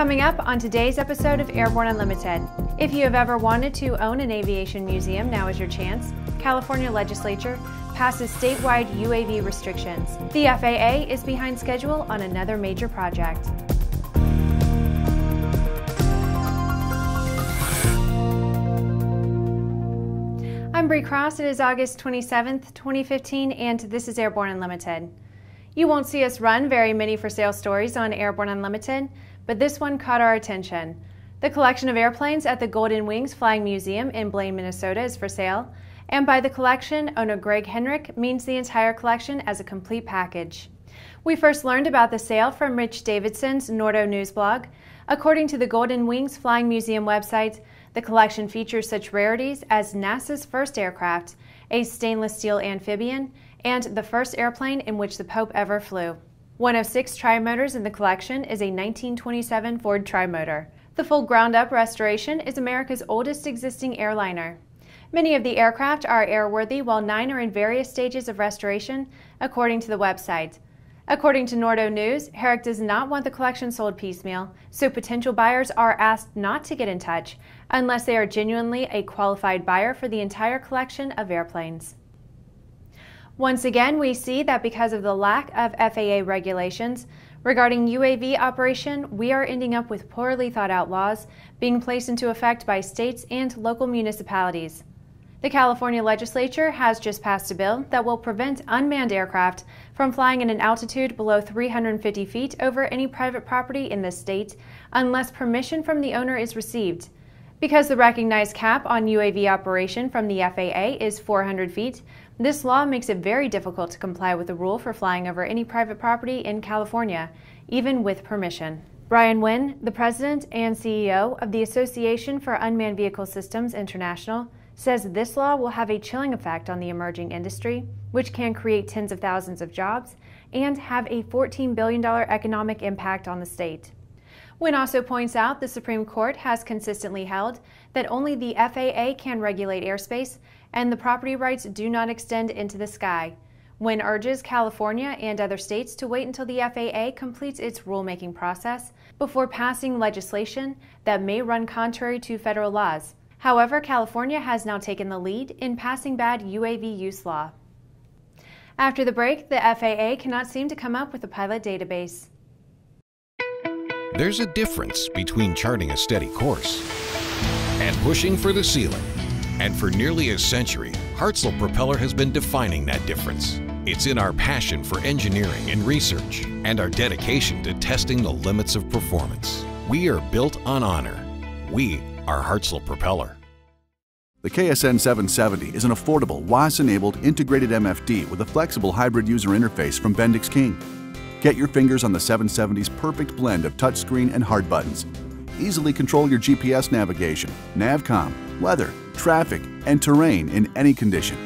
Coming up on today's episode of Airborne Unlimited. If you have ever wanted to own an aviation museum, now is your chance. California legislature passes statewide UAV restrictions. The FAA is behind schedule on another major project. I'm Bree Cross. It is August 27th, 2015, and this is Airborne Unlimited. You won't see us run very many for sale stories on Airborne Unlimited, but this one caught our attention. The collection of airplanes at the Golden Wings Flying Museum in Blaine, Minnesota is for sale, and by the collection, owner Greg Herrick means the entire collection as a complete package. We first learned about the sale from Rich Davidson's Nordo News blog. According to the Golden Wings Flying Museum website, the collection features such rarities as NASA's first aircraft, a stainless steel amphibian, and the first airplane in which the Pope ever flew. One of six trimotors in the collection is a 1927 Ford trimotor. The full ground up restoration is America's oldest existing airliner. Many of the aircraft are airworthy, while nine are in various stages of restoration, according to the website. According to Nordo News, Herrick does not want the collection sold piecemeal, so potential buyers are asked not to get in touch unless they are genuinely a qualified buyer for the entire collection of airplanes. Once again, we see that because of the lack of FAA regulations regarding UAV operation, we are ending up with poorly thought out laws being placed into effect by states and local municipalities. The California legislature has just passed a bill that will prevent unmanned aircraft from flying at an altitude below 350 feet over any private property in the state unless permission from the owner is received. Because the recognized cap on UAV operation from the FAA is 400 feet, this law makes it very difficult to comply with the rule for flying over any private property in California, even with permission. Brian Wynne, the president and CEO of the Association for Unmanned Vehicle Systems International, says this law will have a chilling effect on the emerging industry, which can create tens of thousands of jobs and have a $14 billion economic impact on the state. Wynne also points out the Supreme Court has consistently held that only the FAA can regulate airspace and the property rights do not extend into the sky. Wynne urges California and other states to wait until the FAA completes its rulemaking process before passing legislation that may run contrary to federal laws. However, California has now taken the lead in passing bad UAV use law. After the break, the FAA cannot seem to come up with a pilot database. There's a difference between charting a steady course and pushing for the ceiling. And for nearly a century, Hartzell Propeller has been defining that difference. It's in our passion for engineering and research and our dedication to testing the limits of performance. We are built on honor. We are Hartzell propeller. The KSN 770 is an affordable WAAS-enabled integrated MFD with a flexible hybrid user interface from Bendix King. Get your fingers on the 770's perfect blend of touchscreen and hard buttons. Easily control your GPS navigation, Navcom, weather, traffic, and terrain in any condition.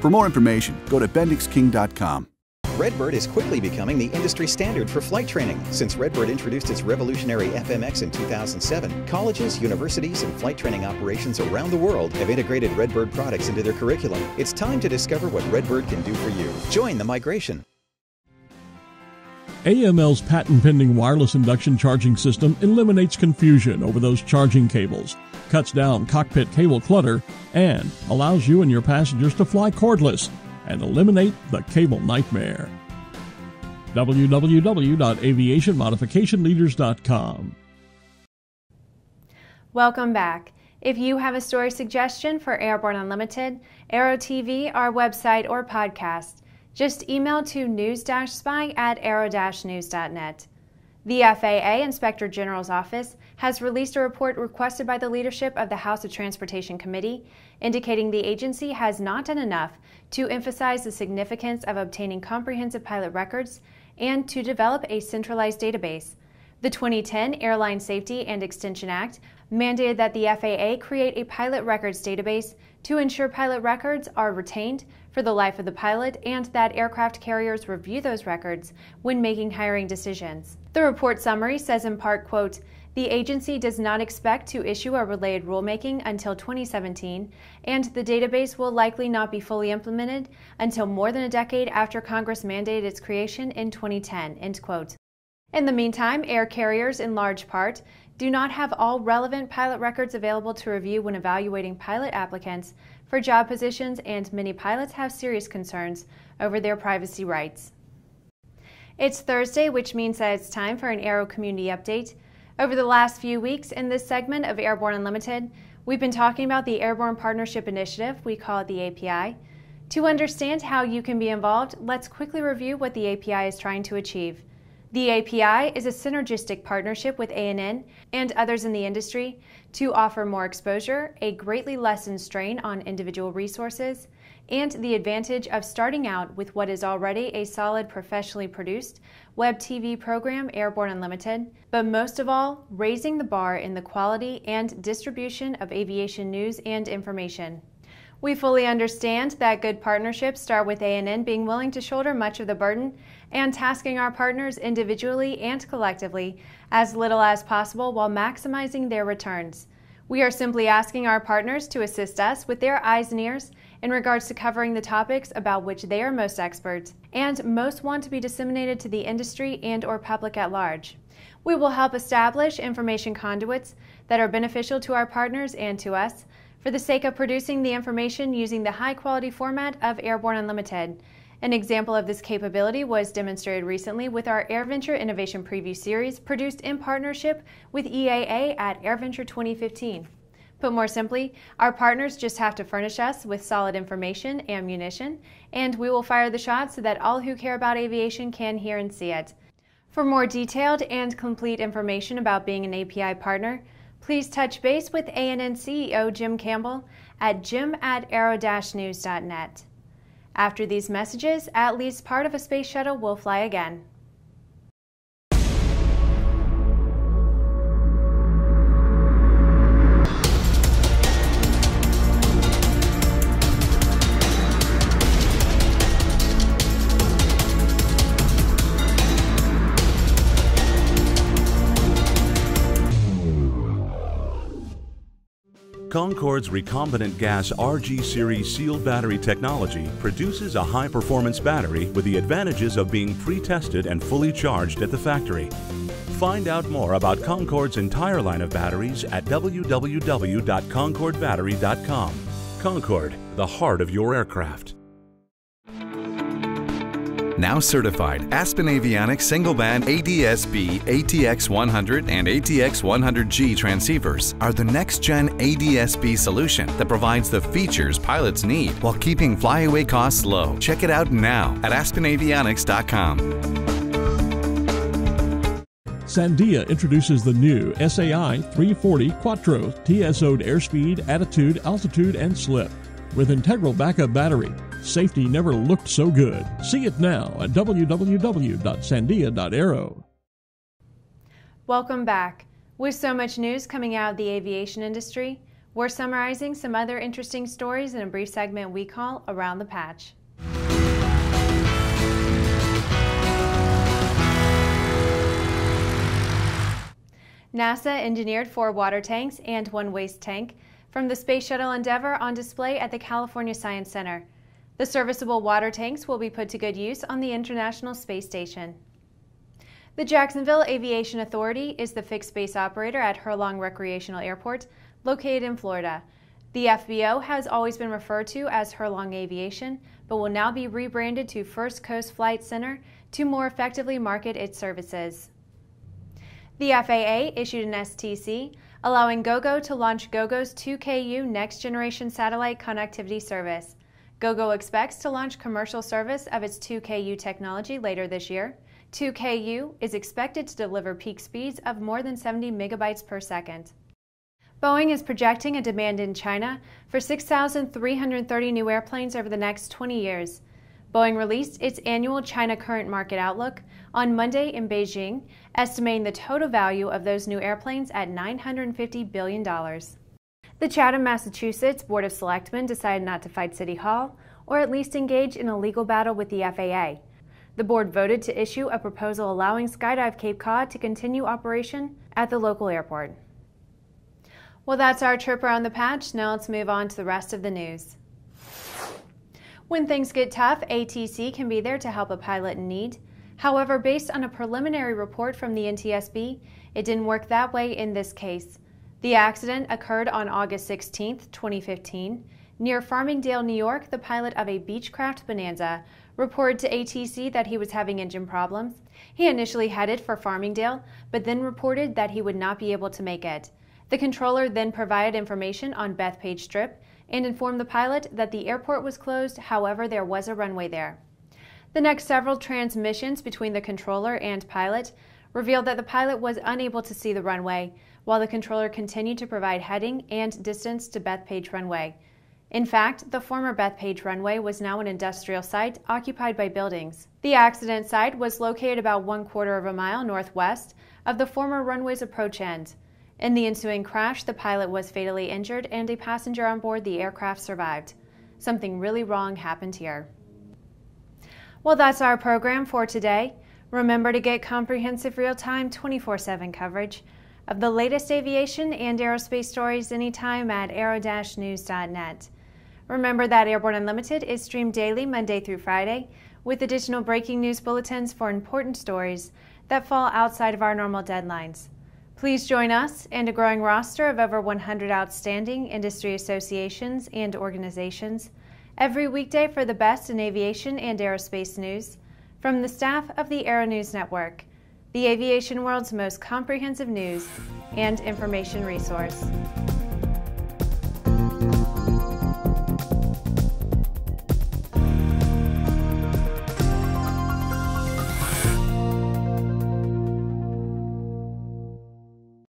For more information, go to bendixking.com. Redbird is quickly becoming the industry standard for flight training. Since Redbird introduced its revolutionary FMX in 2007, colleges, universities, and flight training operations around the world have integrated Redbird products into their curriculum. It's time to discover what Redbird can do for you. Join the migration. AML's patent pending wireless induction charging system eliminates confusion over those charging cables, cuts down cockpit cable clutter, and allows you and your passengers to fly cordless and eliminate the cable nightmare. www.aviationmodificationleaders.com. Welcome back. If you have a story suggestion for Airborne Unlimited, Aero TV, our website, or podcast, just email to news-spy at aero-news.net. The FAA Inspector General's Office has released a report requested by the leadership of the House of Transportation Committee, indicating the agency has not done enough to emphasize the significance of obtaining comprehensive pilot records and to develop a centralized database. The 2010 Airline Safety and Extension Act mandated that the FAA create a pilot records database to ensure pilot records are retained for the life of the pilot and that aircraft carriers review those records when making hiring decisions. The report summary says in part, quote, the agency does not expect to issue a related rulemaking until 2017, and the database will likely not be fully implemented until more than a decade after Congress mandated its creation in 2010. End quote. In the meantime, air carriers, in large part, do not have all relevant pilot records available to review when evaluating pilot applicants for job positions, and many pilots have serious concerns over their privacy rights. It's Thursday, which means that it's time for an Aero Community Update. Over the last few weeks in this segment of Airborne Unlimited, we've been talking about the Airborne Partnership Initiative, we call it the API. To understand how you can be involved, let's quickly review what the API is trying to achieve. The API is a synergistic partnership with ANN and others in the industry to offer more exposure, a greatly lessened strain on individual resources, and the advantage of starting out with what is already a solid professionally produced web TV program, Airborne Unlimited, but most of all, raising the bar in the quality and distribution of aviation news and information. We fully understand that good partnerships start with ANN being willing to shoulder much of the burden and tasking our partners individually and collectively as little as possible while maximizing their returns. We are simply asking our partners to assist us with their eyes and ears in regards to covering the topics about which they are most experts and most want to be disseminated to the industry and or public at large. We will help establish information conduits that are beneficial to our partners and to us for the sake of producing the information using the high quality format of Airborne Unlimited. An example of this capability was demonstrated recently with our AirVenture Innovation Preview Series produced in partnership with EAA at AirVenture 2015. Put more simply, our partners just have to furnish us with solid information, ammunition, and we will fire the shot so that all who care about aviation can hear and see it. For more detailed and complete information about being an API partner, Please touch base with ANN CEO Jim Campbell at jim at aero-news.net. After these messages, at least part of a space shuttle will fly again. Concorde's recombinant gas RG series sealed battery technology produces a high performance battery with the advantages of being pre tested and fully charged at the factory. Find out more about Concorde's entire line of batteries at www.concordebattery.com. Concord, the heart of your aircraft. Now certified, Aspen Avionics single band ADS-B ATX100 and ATX100G transceivers are the next gen ADS-B solution that provides the features pilots need while keeping flyaway costs low. Check it out now at aspenavionics.com. Sandia introduces the new SAI 340 Quattro TSO'd airspeed, attitude, altitude, and slip with integral backup battery Safety never looked so good. See it now at www.sandia.aero. Welcome back. With so much news coming out of the aviation industry, we're summarizing some other interesting stories in a brief segment we call Around the Patch. NASA engineered four water tanks and one waste tank from the Space Shuttle Endeavour on display at the California Science Center. The serviceable water tanks will be put to good use on the International Space Station. The Jacksonville Aviation Authority is the fixed base operator at Herlong Recreational Airport, located in Florida. The FBO has always been referred to as Herlong Aviation, but will now be rebranded to First Coast Flight Center to more effectively market its services. The FAA issued an STC allowing GoGo to launch GoGo's 2KU Next Generation Satellite Connectivity Service. GoGo expects to launch commercial service of its 2KU technology later this year. 2KU is expected to deliver peak speeds of more than 70 megabytes per second. Boeing is projecting a demand in China for 6,330 new airplanes over the next 20 years. Boeing released its annual China Current Market Outlook on Monday in Beijing, estimating the total value of those new airplanes at $950 billion. The Chatham, Massachusetts Board of Selectmen decided not to fight City Hall, or at least engage in a legal battle with the FAA. The board voted to issue a proposal allowing Skydive Cape Cod to continue operation at the local airport. Well, that's our trip around the patch. Now let's move on to the rest of the news. When things get tough, ATC can be there to help a pilot in need. However, based on a preliminary report from the NTSB, it didn't work that way in this case. The accident occurred on August 16, 2015. Near Farmingdale, New York, the pilot of a Beechcraft Bonanza reported to ATC that he was having engine problems. He initially headed for Farmingdale, but then reported that he would not be able to make it. The controller then provided information on Bethpage Strip and informed the pilot that the airport was closed, however, there was a runway there. The next several transmissions between the controller and pilot revealed that the pilot was unable to see the runway, while the controller continued to provide heading and distance to Bethpage runway. In fact, the former Bethpage runway was now an industrial site occupied by buildings. The accident site was located about one quarter of a mile northwest of the former runway's approach end. In the ensuing crash, the pilot was fatally injured and a passenger on board the aircraft survived. Something really wrong happened here. Well, that's our program for today. Remember to get comprehensive real time 24 7 coverage of the latest aviation and aerospace stories anytime at aero-news.net. Remember that Airborne Unlimited is streamed daily Monday through Friday with additional breaking news bulletins for important stories that fall outside of our normal deadlines. Please join us and a growing roster of over 100 outstanding industry associations and organizations every weekday for the best in aviation and aerospace news from the staff of the Aero News Network, the aviation world's most comprehensive news and information resource.